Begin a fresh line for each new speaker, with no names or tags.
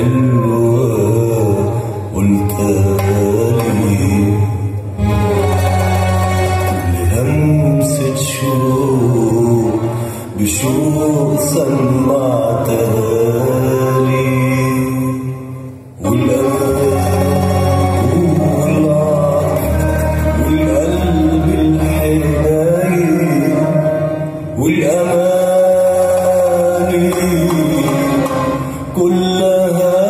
حلوة وانت غالي شوق بشوق صعب her